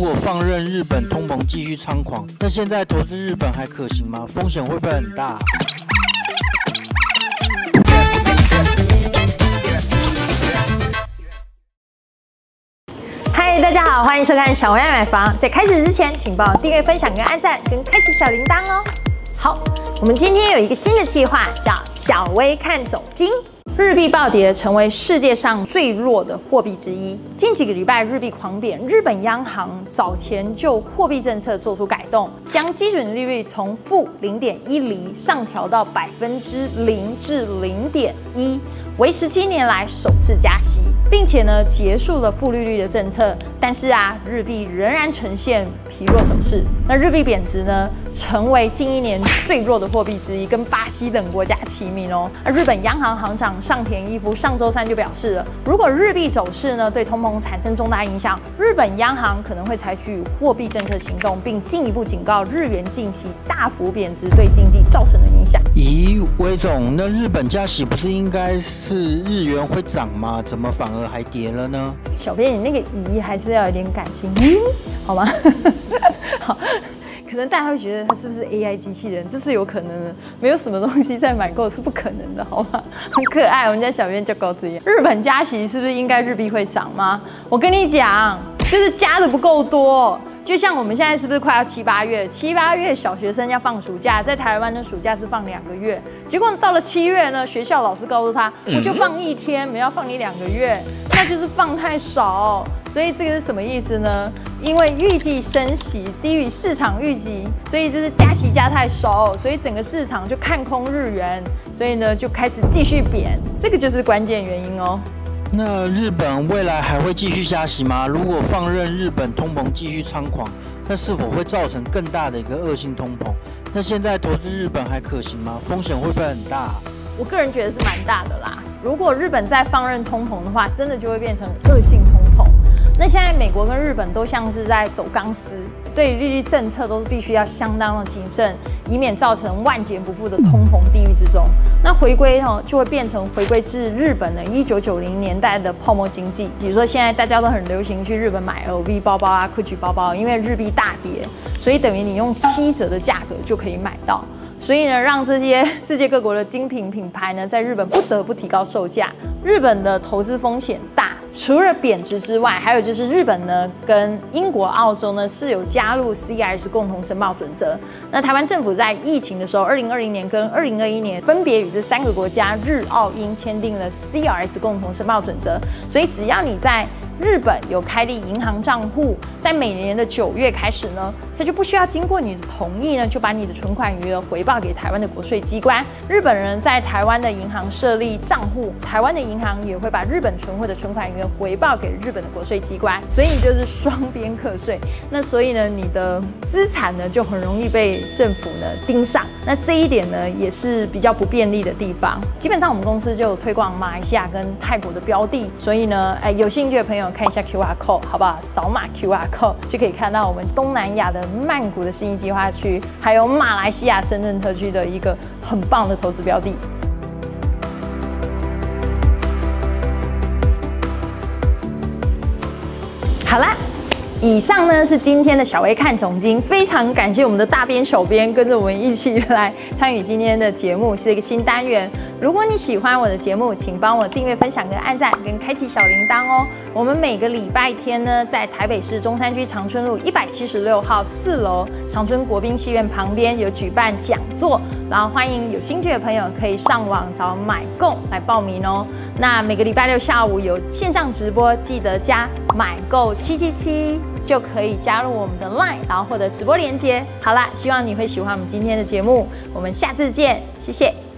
如果放任日本通膨继续猖狂，那现在投资日本还可行吗？风险会不会很大？嗨，大家好，欢迎收看小薇爱买房。在开始之前，请帮我订阅、分享、跟按赞，跟开启小铃铛哦。好，我们今天有一个新的计划，叫小薇看总经。日币暴跌，成为世界上最弱的货币之一。近几个礼拜，日币狂贬，日本央行早前就货币政策做出改动，将基准利率从负零点一厘上调到百分之零至零点一。为十七年来首次加息，并且呢结束了负利率的政策，但是啊日币仍然呈现疲弱走势。那日币贬值呢，成为近一年最弱的货币之一，跟巴西等国家齐名哦。而日本央行行长上田一夫上周三就表示了，如果日币走势呢对通膨产生重大影响，日本央行可能会采取货币政策行动，并进一步警告日元近期大幅贬值对经济造成的影响。咦，魏总，那日本加息不是应该？是日元会涨吗？怎么反而还跌了呢？小编，你那个疑还是要有点感情，咦，好吗？好，可能大家会觉得它是不是 AI 机器人？这是有可能的，没有什么东西在买够是不可能的，好吗？很可爱，我们家小编叫高志言。日本加息是不是应该日币会涨吗？我跟你讲，就是加的不够多。就像我们现在是不是快要七八月？七八月小学生要放暑假，在台湾的暑假是放两个月，结果到了七月呢，学校老师告诉他，我就放一天，没要放你两个月，那就是放太少。所以这个是什么意思呢？因为预计升息低于市场预计，所以就是加息加太少，所以整个市场就看空日元，所以呢就开始继续贬，这个就是关键原因哦。那日本未来还会继续加息吗？如果放任日本通膨继续猖狂，那是否会造成更大的一个恶性通膨？那现在投资日本还可行吗？风险会不会很大？我个人觉得是蛮大的啦。如果日本再放任通膨的话，真的就会变成恶性通膨。那现在美国跟日本都像是在走钢丝，对利率政策都是必须要相当的谨慎，以免造成万劫不复的通膨地狱之中。那回归哈就会变成回归至日本的一九九零年代的泡沫经济。比如说现在大家都很流行去日本买 LV 包包啊、GUCCI 包包，因为日币大跌，所以等于你用七折的价格就可以买到。所以呢，让这些 世界各国的精品品牌呢，在日本不得不提高售价。日本的投资风险大，除了贬值之外，还有就是日本呢跟英国、澳洲呢是有加入 CRS 共同申报准则。那台湾政府在疫情的时候，二零二零年跟二零二一年分别与这三个国家日、澳、英签订了 CRS 共同申报准则。所以只要你在日本有开立银行账户，在每年的九月开始呢，他就不需要经过你的同意呢，就把你的存款余额回报给台湾的国税机关。日本人在台湾的银行设立账户，台湾的银行也会把日本存汇的存款余额回报给日本的国税机关，所以就是双边课税。那所以呢，你的资产呢就很容易被政府呢盯上。那这一点呢也是比较不便利的地方。基本上我们公司就有推广马来西亚跟泰国的标的，所以呢，哎，有兴趣的朋友看一下 QR code 好不好？扫码 QR code 就可以看到我们东南亚的曼谷的新一计划区，还有马来西亚深圳特区的一个很棒的投资标的。好啦。以上呢是今天的小微看总经，非常感谢我们的大编小编跟着我们一起来参与今天的节目，是一个新单元。如果你喜欢我的节目，请帮我订阅、分享、跟按赞、跟开启小铃铛哦。我们每个礼拜天呢，在台北市中山区长春路一百七十六号四楼长春国宾戏院旁边有举办讲座，然后欢迎有兴趣的朋友可以上网找买购来报名哦。那每个礼拜六下午有线上直播，记得加买购七七七。就可以加入我们的 Line，然后获得直播连接。好啦，希望你会喜欢我们今天的节目，我们下次见，谢谢。